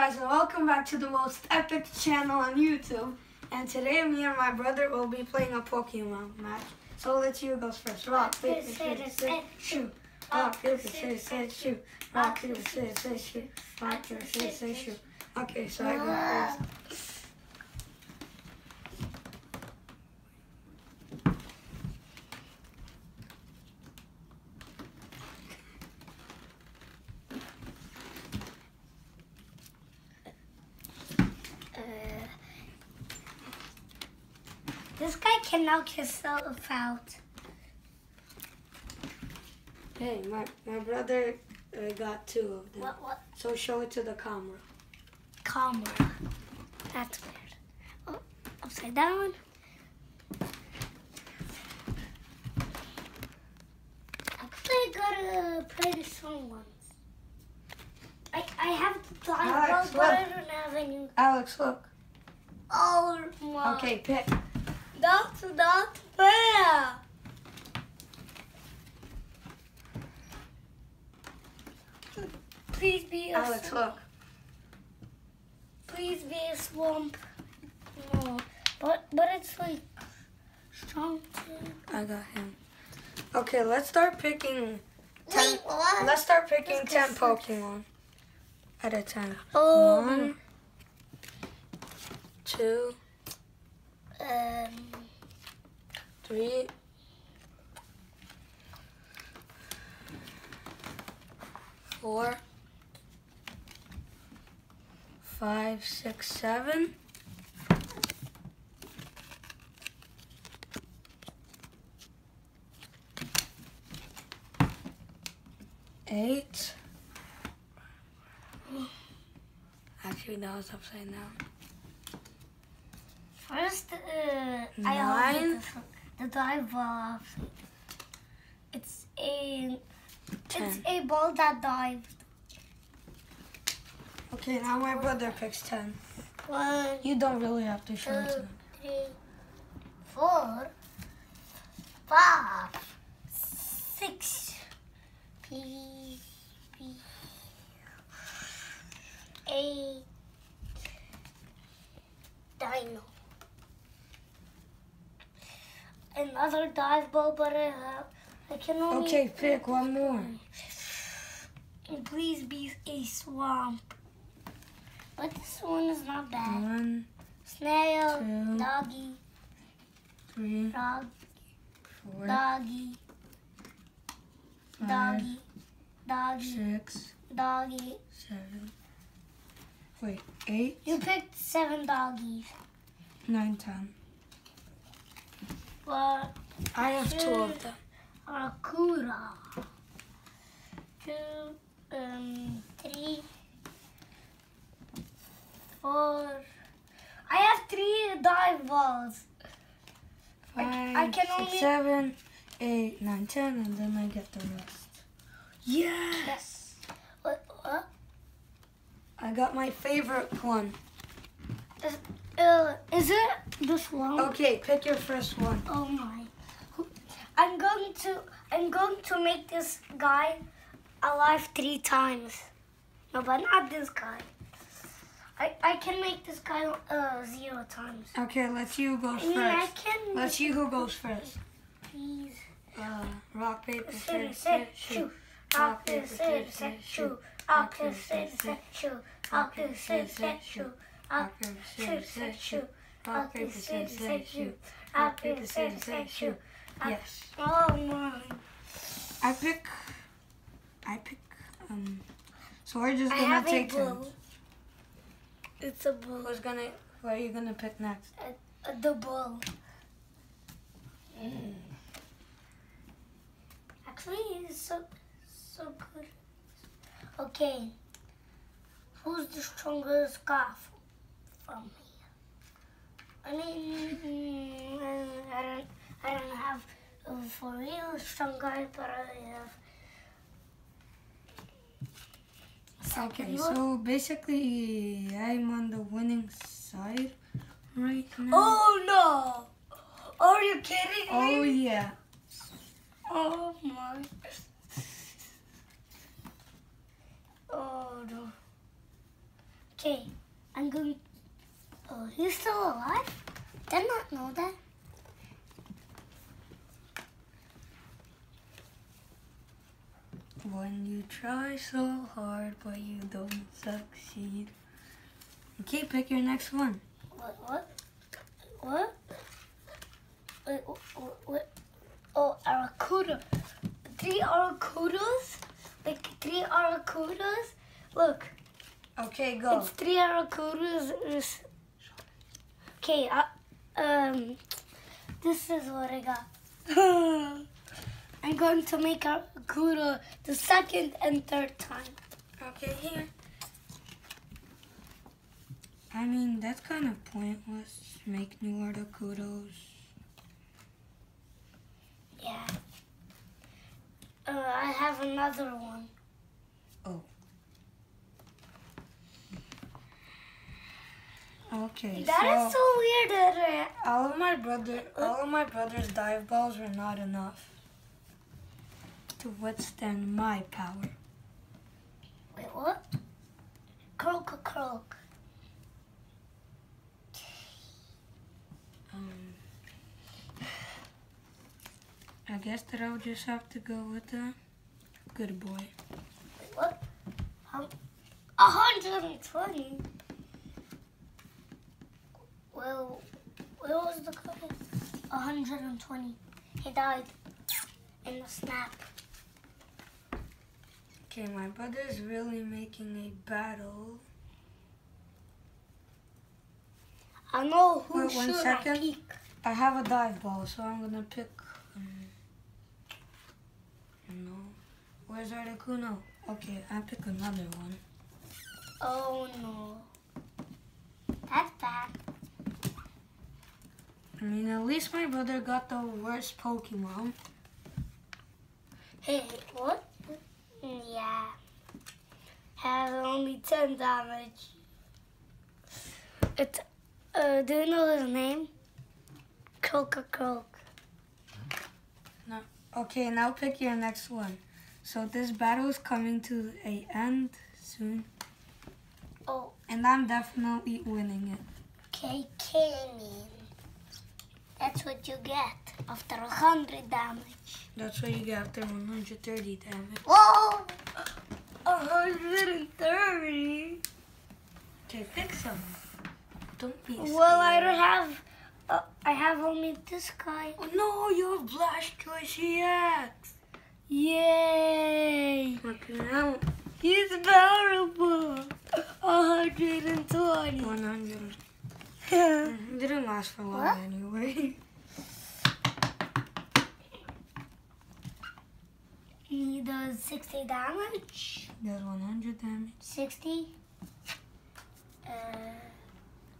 guys and welcome back to the most epic channel on YouTube. And today me and my brother will be playing a Pokemon match. So I'll let you go first. Rock, paper, scissors, shoot. Rock, paper, scissors, shoot. Rock, paper, scissors, shoot. Rock, paper, scissors, shoot. Okay, so I go first. Uh, this guy can knock himself out. Hey, my, my brother uh, got two of them. What? What? So show it to the camera. Camera. That's weird. Oh, upside down. Actually, I gotta play the song once. I I have the Alex, but I look. don't have any. Alex, look. Oh my! Okay, pick. That's not fair. Please be a Alex, swamp. look. Please be a swamp. No, but but it's like strong too. I got him. Okay, let's start picking. Ten, Wait, what? let's start picking Let's ten Pokemon at a time. Oh, One, two, um, three, four, five, six, seven. Eight. Actually, that was upside down. first uh, I Nine. Have this one, the dive ball. It's a it's a ball that dives. Okay, now my brother picks ten. One, You don't really have to show it to two, him. three, four, five, six, P, P, eight, dino. Another dive ball, but I have, I can only. Okay, pick one more. Please be a swamp. But this one is not bad. One, Snail, Two. doggy, three, dog, four, doggy, five, doggy, doggy, six, doggy. seven. Wait, eight, You picked seven doggies. nine, ten. But I have two of them. Akura. Two, um, three, four. I have three dive balls. I- Five, I can six, only- seven, eight, nine, ten, and then I get the rest. Yes! What? what? I got my favorite one. Is, uh, is it this one? Okay, pick your first one. Oh my. I'm going to I'm going to make this guy alive three times. No, but not this guy. I, I can make this guy uh, zero times. Okay, let's see who goes I mean, I first. can Let's see who goes first. please. Uh, rock, paper, Scissors, shoot. shoot. Rock, paper, scissors, shoot. Rock, paper, scissors, shoot. Rock, paper, scissors, scissors, shoot. Rock, paper, scissors, scissors, shoot. Rock, paper, scissors, scissors, shoot. Rock, paper, scissors, scissors, shoot. Yes. Oh my. I pick. I pick. Um. So we're just gonna a take bull. turns. It's a bull. Who's gonna? Who are you gonna pick next? Uh, the bull. Actually, it's so so good. Okay, who's the strongest guy f- from here? I mean, I don't, I don't have for real strong guy, but I have. Okay, so basically, I'm on the winning side right now. Oh no! Are you kidding me? Oh me? yeah. Oh my. Oh no. Okay, I'm going. Oh, he's still alive? Did not know that. When you try so hard but you don't succeed. Okay, pick your next one. What? What? What? Wait, what? what? Oh, Aracuda. Three Aracudas? Like three Aracudas? Look, Okay, go. it's three Aracudas. Okay, uh, um, this is what I got. I'm going to make Aracuda the second and third time. Okay, here. I mean, that's kind of pointless. Make new articudos. Yeah. Uh, I have another one. Okay, That is so so weird all of my brother, all of my brother's dive balls were not enough to withstand my power. Wait, what? Croak, croak. Um, I guess that I'll just have to go with the good boy. Wait, what? How? 120. Well, where was the code? 120. He died in the snap. Okay, my brother is really making a battle. I know who Wait, one should second. I pick. I have a dive ball, so I'm gonna pick. Um, no, where's Articuno? Okay, I pick another one. Oh no. That's bad. I mean, at least my brother got the worst Pokemon. Hey, what? Yeah. Has only 10 damage. It's, uh, do you know his name? Croak Croak. Okay, now pick your next one. So this battle is coming to a end soon, Oh, and I'm definitely winning it. KK mean. That's what you get after 100 damage. That's what you get after 130 damage. Whoa! 130. Okay, pick some. Don't be scared. Well, I don't have. Uh, I have only this guy. Oh no, you have Blastoise EX. Yay! Okay, now He's valuable. 120. 100. It didn't last for long What? anyway. he does 60 damage. Does 100 damage. 60. Uh,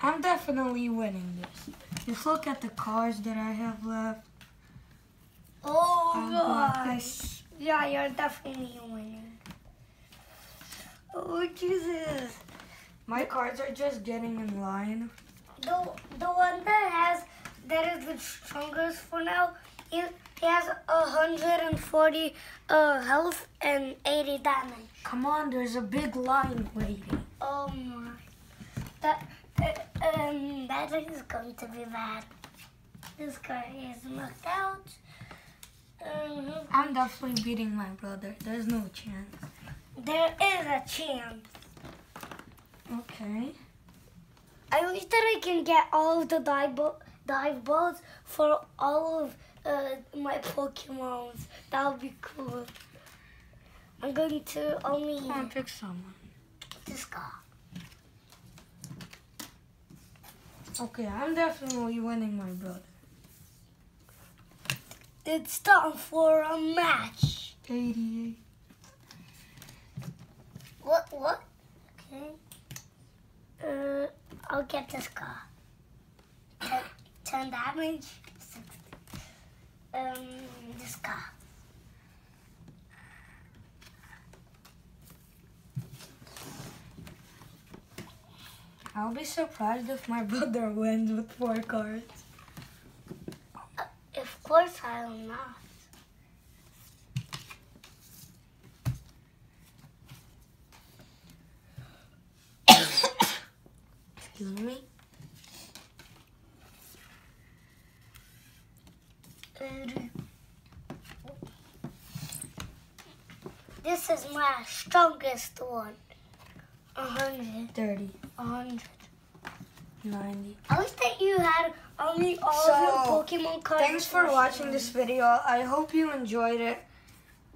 I'm definitely winning this. Just look at the cards that I have left. oh I've gosh. this. Yeah, you're definitely winning. Oh Jesus. My cards are just getting in line. The the one that has that is the strongest for now. He, he has 140 uh, health and 80 damage. Come on, there's a big line waiting. Oh my. That uh, um that is going to be bad. This guy is knocked out. Um, I'm definitely beating my brother. There's no chance. there is a chance. Okay. I wish that I can get all of the dive, bo- dive balls for all of uh, my Pokemons. That would be cool. I'm going to only Come on, pick someone. this guy. Okay, I'm definitely winning my brother. It's time for a match. 88. What? What? Okay. Uh, I'll get this guy. Ten, ten damage. Um, this guy. I'll be surprised if my brother wins with four cards. Of course, I will not. Excuse me. This is my strongest one. A hundred. 30, A hundred. 90. I wish that you had only all So, of your Pokemon cards. Thanks for watching this video. I hope you enjoyed it.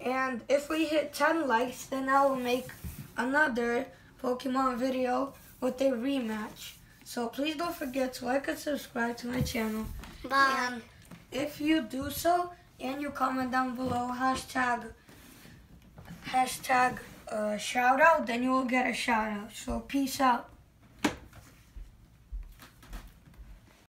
And if we hit 10 likes, then I will make another Pokemon video with a rematch. So please don't forget to like and subscribe to my channel. Bye. And if you do so, and you comment down below hashtag hashtag uh, shout out, then you will get a shout out. So peace out.